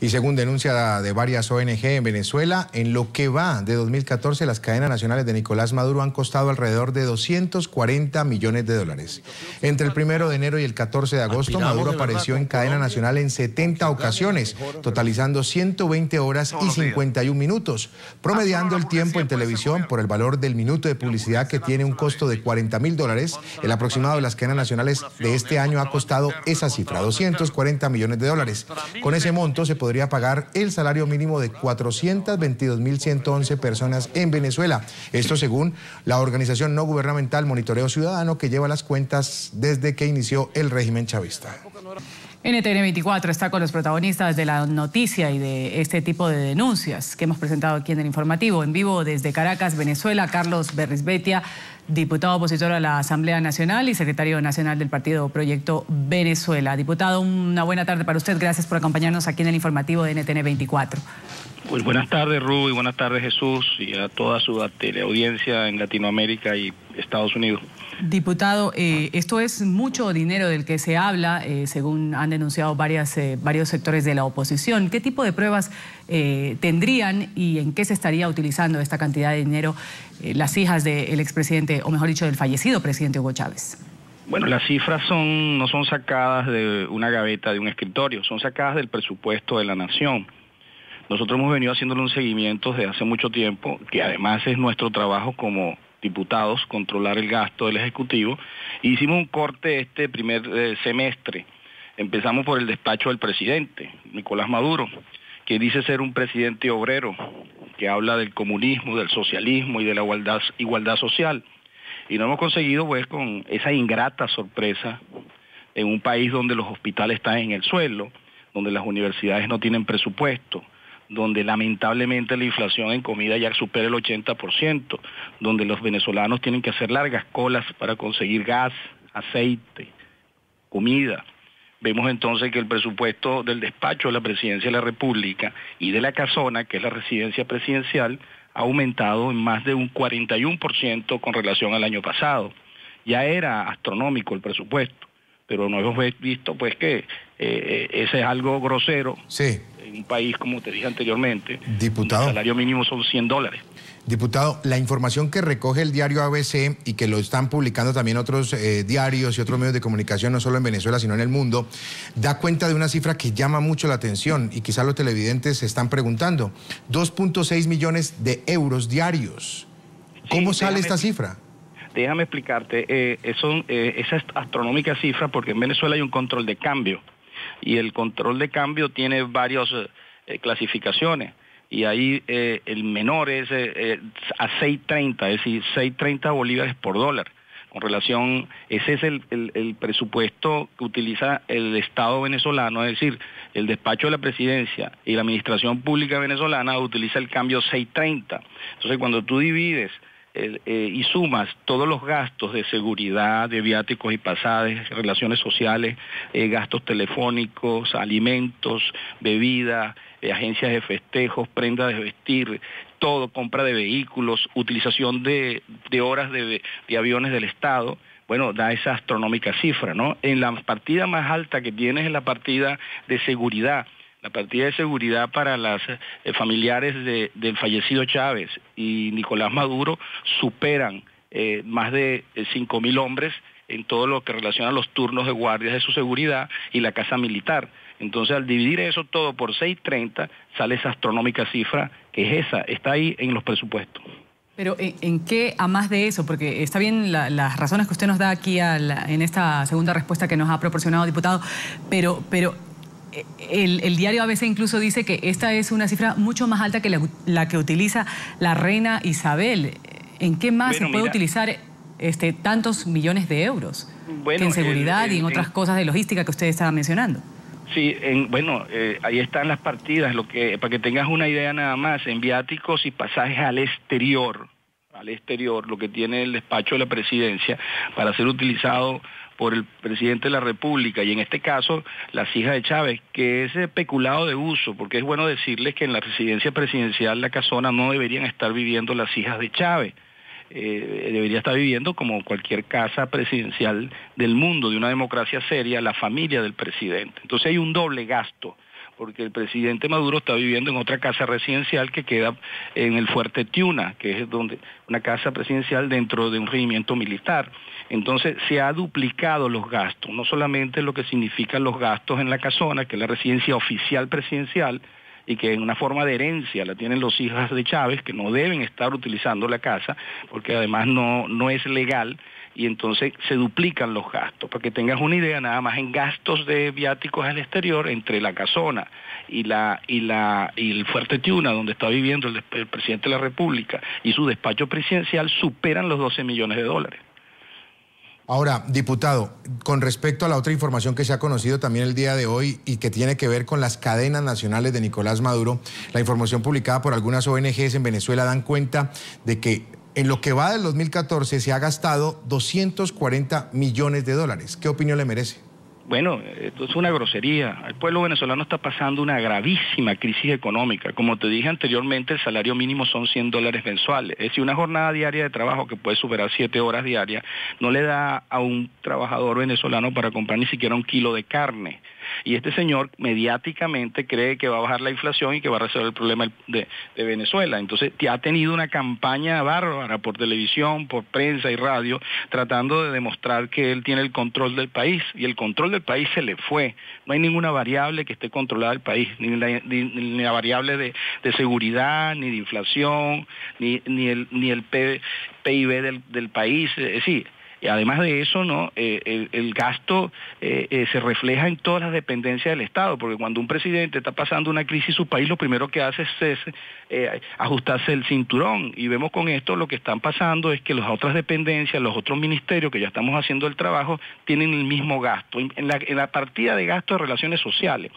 Y según denuncia de varias ONG en Venezuela, en lo que va de 2014, las cadenas nacionales de Nicolás Maduro han costado alrededor de 240 millones de dólares. Entre el primero de enero y el 14 de agosto, Maduro apareció en cadena nacional en 70 ocasiones, totalizando 120 horas y 51 minutos, promediando el tiempo en televisión por el valor del minuto de publicidad que tiene un costo de 40 mil dólares. El aproximado de las cadenas nacionales de este año ha costado esa cifra, 240 millones de dólares. Con ese monto se podría pagar el salario mínimo de 422.111 personas en Venezuela. Esto según la organización no gubernamental Monitoreo Ciudadano que lleva las cuentas desde que inició el régimen chavista. NTN 24 está con los protagonistas de la noticia y de este tipo de denuncias que hemos presentado aquí en el informativo. En vivo desde Caracas, Venezuela, Carlos Berrisbetia, diputado opositor a la Asamblea Nacional y secretario nacional del partido Proyecto Venezuela. Diputado, una buena tarde para usted. Gracias por acompañarnos aquí en el informativo de NTN 24. Pues buenas tardes, Ru, y buenas tardes, Jesús, y a toda su teleaudiencia en Latinoamérica y Estados Unidos. Diputado, eh, esto es mucho dinero del que se habla, eh, según han denunciado eh, varios sectores de la oposición. ¿Qué tipo de pruebas tendrían y en qué se estaría utilizando esta cantidad de dinero las hijas del expresidente, o mejor dicho, del fallecido presidente Hugo Chávez? Bueno, las cifras son, no son sacadas de una gaveta de un escritorio, son sacadas del presupuesto de la nación. Nosotros hemos venido haciéndole un seguimiento desde hace mucho tiempo, que además es nuestro trabajo como diputados controlar el gasto del Ejecutivo. hicimos un corte este primer eh, semestre. Empezamos por el despacho del presidente, Nicolás Maduro, que dice ser un presidente obrero, que habla del comunismo, del socialismo y de la igualdad, igualdad social. Y no hemos conseguido, pues, con esa ingrata sorpresa en un país donde los hospitales están en el suelo, donde las universidades no tienen presupuesto, donde lamentablemente la inflación en comida ya supera el 80%, donde los venezolanos tienen que hacer largas colas para conseguir gas, aceite, comida. Vemos entonces que el presupuesto del despacho de la Presidencia de la República y de la Casona, que es la residencia presidencial, ha aumentado en más de un 41% con relación al año pasado. Ya era astronómico el presupuesto, pero no hemos visto pues que eh, eh, ese es algo grosero. Sí un país, como te dije anteriormente, Diputado. el salario mínimo son 100 dólares. Diputado, la información que recoge el diario ABC y que lo están publicando también otros eh, diarios y otros medios de comunicación, no solo en Venezuela, sino en el mundo, da cuenta de una cifra que llama mucho la atención y quizás los televidentes se están preguntando. 2.6 millones de euros diarios. ¿Cómo sale esta cifra? Déjame explicarte, eh, eso, eh, esa astronómica cifra, porque en Venezuela hay un control de cambio y el control de cambio tiene varias eh, clasificaciones y ahí eh, el menor es eh, a 6.30, es decir, 6.30 bolívares por dólar. Con relación, ese es el, el, presupuesto que utiliza el Estado venezolano, es decir, el despacho de la presidencia y la administración pública venezolana utiliza el cambio 6.30. Entonces, cuando tú divides eh, y sumas todos los gastos de seguridad, de viáticos y pasajes, relaciones sociales, eh, gastos telefónicos, alimentos, bebida, eh, agencias de festejos, prendas de vestir, todo, compra de vehículos, utilización de, horas de, de aviones del Estado, bueno, da esa astronómica cifra, ¿no? En la partida más alta que tienes es la partida de seguridad, la partida de seguridad para las eh, familiares del fallecido Chávez y Nicolás Maduro superan eh, más de eh, cinco mil hombres en todo lo que relaciona los turnos de guardias de su seguridad y la casa militar. Entonces, al dividir eso todo por 6.30, sale esa astronómica cifra, que es esa, está ahí en los presupuestos. Pero ¿en, qué, a más de eso? Porque está bien las razones que usted nos da aquí en esta segunda respuesta que nos ha proporcionado, diputado, pero, pero el, diario ABC incluso dice que esta es una cifra mucho más alta que la, que utiliza la reina Isabel. ¿En qué más se puede utilizar este, tantos millones de euros? en seguridad y en otras cosas de logística que usted estaba mencionando. Sí, bueno, eh, ahí están las partidas, lo que, para que tengas una idea nada más, en viáticos y pasajes al exterior, al exterior, lo que tiene el despacho de la presidencia para ser utilizado por el presidente de la República y en este caso las hijas de Chávez, que es peculado de uso, porque es bueno decirles que en la residencia presidencial La Casona no deberían estar viviendo las hijas de Chávez. Eh, debería estar viviendo como cualquier casa presidencial del mundo, de una democracia seria, la familia del presidente. Entonces hay un doble gasto porque el presidente Maduro está viviendo en otra casa residencial que queda en el Fuerte Tiuna, que es donde una casa presidencial dentro de un regimiento militar. Entonces se ha duplicado los gastos, no solamente lo que significan los gastos en la casona, que es la residencia oficial presidencial, y que en una forma de herencia la tienen los hijos de Chávez, que no deben estar utilizando la casa, porque además no, no es legal, y entonces se duplican los gastos. Para que tengas una idea, nada más en gastos de viáticos al exterior, entre la casona y, la, y, la, y el Fuerte Tiuna, donde está viviendo el, el presidente de la República, y su despacho presidencial, superan los 12 millones de dólares. Ahora, diputado, con respecto a la otra información que se ha conocido también el día de hoy y que tiene que ver con las cadenas nacionales de Nicolás Maduro, la información publicada por algunas ONGs en Venezuela dan cuenta de que en lo que va del 2014 se ha gastado 240 millones de dólares. ¿Qué opinión le merece? Bueno, esto es una grosería. El pueblo venezolano está pasando una gravísima crisis económica. Como te dije anteriormente, el salario mínimo son 100 dólares mensuales. Es decir, una jornada diaria de trabajo que puede superar 7 horas diarias no le da a un trabajador venezolano para comprar ni siquiera un kilo de carne. Y este señor mediáticamente cree que va a bajar la inflación y que va a resolver el problema de, Venezuela. Entonces ha tenido una campaña bárbara por televisión, por prensa y radio, tratando de demostrar que él tiene el control del país. Y el control del país se le fue. No hay ninguna variable que esté controlada el país, ni la, variable de, seguridad, ni de inflación, ni, ni el, ni el PIB del, del país. Es decir, y además de eso, ¿no? Eh, el, gasto eh, eh, se refleja en todas las dependencias del Estado, porque cuando un presidente está pasando una crisis, su país lo primero que hace es, ajustarse el cinturón. Y vemos con esto lo que están pasando es que las otras dependencias, los otros ministerios que ya estamos haciendo el trabajo, tienen el mismo gasto. En la, en la partida de gasto de relaciones sociales,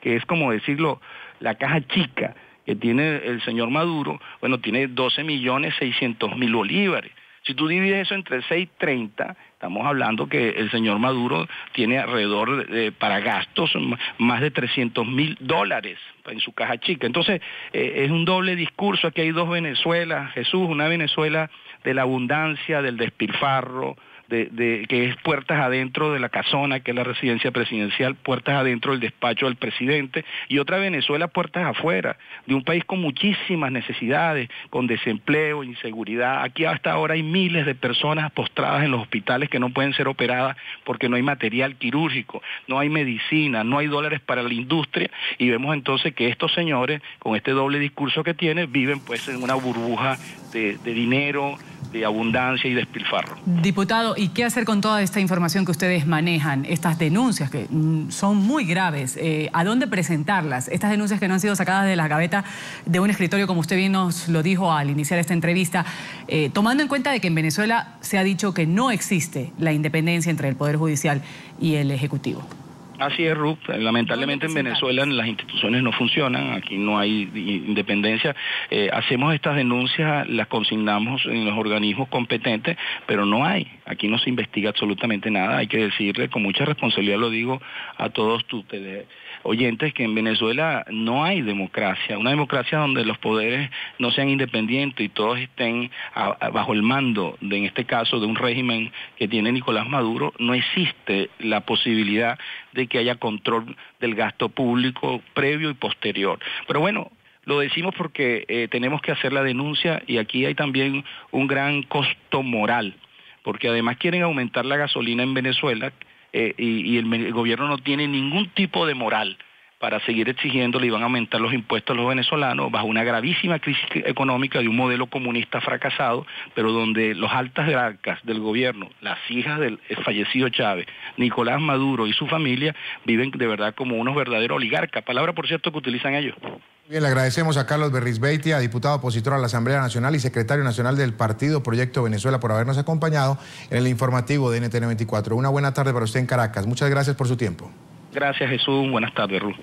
que es como decirlo, la caja chica que tiene el señor Maduro, bueno, tiene 12 millones 600 mil bolívares. Si tú divides eso entre 6.30, estamos hablando que el señor Maduro tiene alrededor de, para gastos más de 300 mil dólares en su caja chica. Entonces, eh, es un doble discurso. Aquí hay dos Venezuelas, Jesús, una Venezuela de la abundancia, del despilfarro, de, que es puertas adentro de la casona, que es la residencia presidencial, puertas adentro del despacho del presidente, y otra Venezuela puertas afuera, de un país con muchísimas necesidades, con desempleo, inseguridad. Aquí hasta ahora hay miles de personas postradas en los hospitales que no pueden ser operadas porque no hay material quirúrgico, no hay medicina, no hay dólares para la industria, y vemos entonces que estos señores, con este doble discurso que tienen, viven pues en una burbuja de, de dinero, de abundancia y despilfarro. Diputado, ¿y qué hacer con toda esta información que ustedes manejan, estas denuncias que mm, son muy graves? Eh, ¿A dónde presentarlas? Estas denuncias que no han sido sacadas de la gaveta de un escritorio, como usted bien nos lo dijo al iniciar esta entrevista, eh, tomando en cuenta de que en Venezuela se ha dicho que no existe la independencia entre el Poder Judicial y el Ejecutivo. Así es, Ruth. Lamentablemente en Venezuela las instituciones no funcionan, aquí no hay independencia. Eh, hacemos estas denuncias, las consignamos en los organismos competentes, pero no hay. Aquí no se investiga absolutamente nada. Hay que decirle, con mucha responsabilidad lo digo a todos tus oyentes, que en Venezuela no hay democracia. Una democracia donde los poderes no sean independientes y todos estén bajo el mando, de, en este caso, de un régimen que tiene Nicolás Maduro, no existe la posibilidad de que haya control del gasto público previo y posterior. Pero bueno, lo decimos porque eh, tenemos que hacer la denuncia y aquí hay también un gran costo moral, porque además quieren aumentar la gasolina en Venezuela eh, y, el, gobierno no tiene ningún tipo de moral para seguir exigiéndole y van a aumentar los impuestos a los venezolanos bajo una gravísima crisis económica de un modelo comunista fracasado, pero donde los altas jerarcas del gobierno, las hijas del fallecido Chávez, Nicolás Maduro y su familia, viven de verdad como unos verdaderos oligarcas, palabra por cierto que utilizan ellos. Bien, le agradecemos a Carlos Berrisbeitia, diputado opositor a la Asamblea Nacional y secretario nacional del Partido Proyecto Venezuela, por habernos acompañado en el informativo de NTN 24. Una buena tarde para usted en Caracas. Muchas gracias por su tiempo. Gracias, Jesús. Buenas tardes, Ruth.